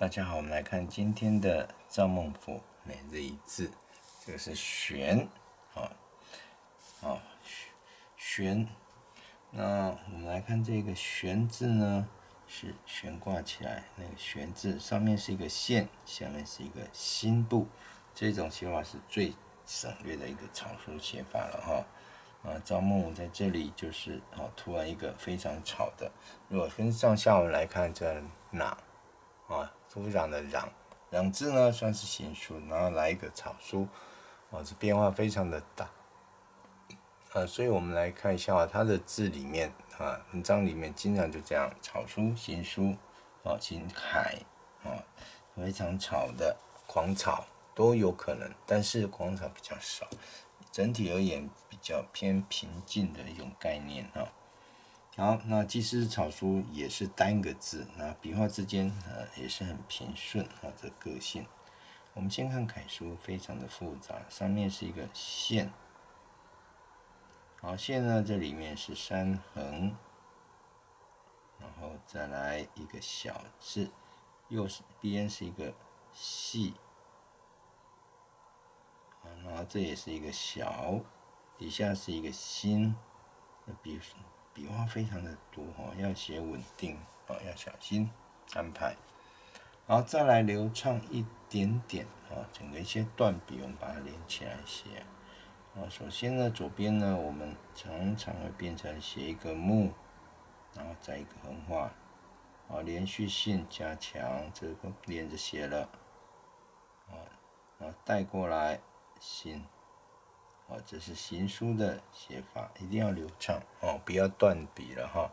大家好，我们来看今天的赵孟頫每日一字，这个是悬，啊，啊，悬。那我们来看这个悬字呢，是悬挂起来，那个悬字上面是一个线，下面是一个心部，这种写法是最省略的一个草书写法了哈。啊，赵孟在这里就是啊，突然一个非常吵的。如果跟上下文来看，这哪啊，土壤的壤，壤字呢算是行书，然后来一个草书，啊，这变化非常的大。啊，所以我们来看一下啊，它的字里面啊，文章里面经常就这样，草书、行书啊，行楷啊，非常吵的狂草都有可能，但是狂草比较少。整体而言比较偏平静的一种概念啊好，那即使草书也是单个字，那笔画之间呃也是很平顺啊，这个性。我们先看楷书，非常的复杂，上面是一个线，好线呢这里面是三横，然后再来一个小字，右边是一个细。然后这也是一个小，底下是一个心，笔笔画非常的多哈，要写稳定啊，要小心安排。好，再来流畅一点点啊，整个一些断笔我们把它连起来写。啊，首先呢，左边呢，我们常常会变成写一个木，然后再一个横画，啊，连续性加强，这个连着写了，啊，然后带过来。行，哦，这是行书的写法，一定要流畅哦，不要断笔了哈。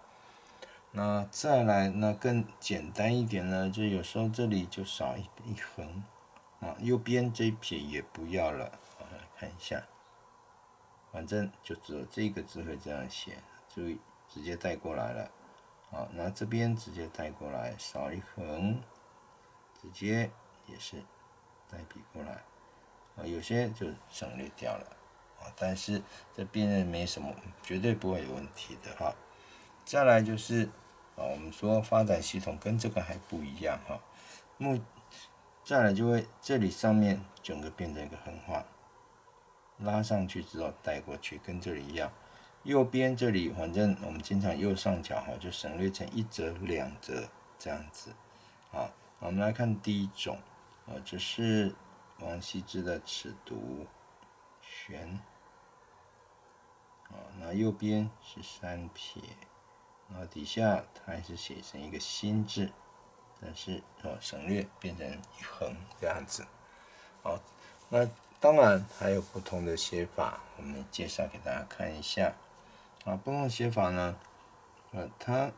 那再来，那更简单一点呢，就有时候这里就少一一横，啊，右边这一撇也不要了，啊，看一下，反正就只有这个字会这样写，注意直接带过来了，好，那这边直接带过来，少一横，直接也是带笔过来。啊，有些就省略掉了，啊，但是这辨认没什么，绝对不会有问题的哈。再来就是，啊，我们说发展系统跟这个还不一样哈。目再来就会这里上面整个变成一个横画，拉上去之后带过去，跟这里一样。右边这里反正我们经常右上角哈，就省略成一折两折这样子。好，我们来看第一种，啊，这是。王羲之的尺牍，悬，啊，那右边是三撇，然后底下它还是写成一个心字，但是哦省略变成一横这样子，好，那当然还有不同的写法，我们介绍给大家看一下，啊，不同写法呢，呃，它。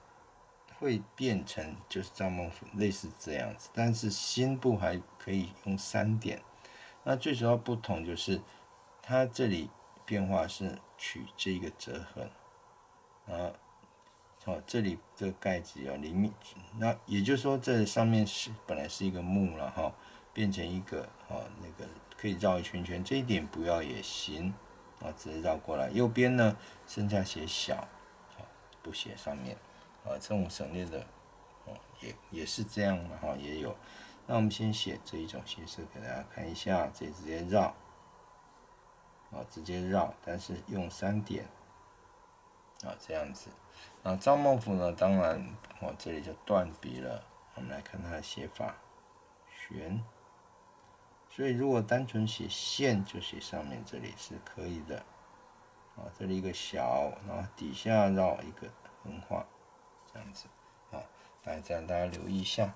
会变成就是赵孟頫类似这样子，但是心部还可以用三点。那最主要不同就是，它这里变化是取这个折痕，啊，好，这里这个盖子要里面，那也就是说这上面是本来是一个木了哈，变成一个啊那个可以绕一圈圈，这一点不要也行，啊，直接绕过来。右边呢，剩下写小，啊，不写上面。啊，这种省略的，哦，也也是这样的哈，也有。那我们先写这一种形式给大家看一下，这直接绕，啊，直接绕，但是用三点，啊，这样子。那赵孟頫呢，当然，我，这里就断笔了。我们来看它的写法，悬。所以如果单纯写线，就写上面这里是可以的。啊，这里一个小，然后底下绕一个横画。这样子，啊，大家这样大家留意一下。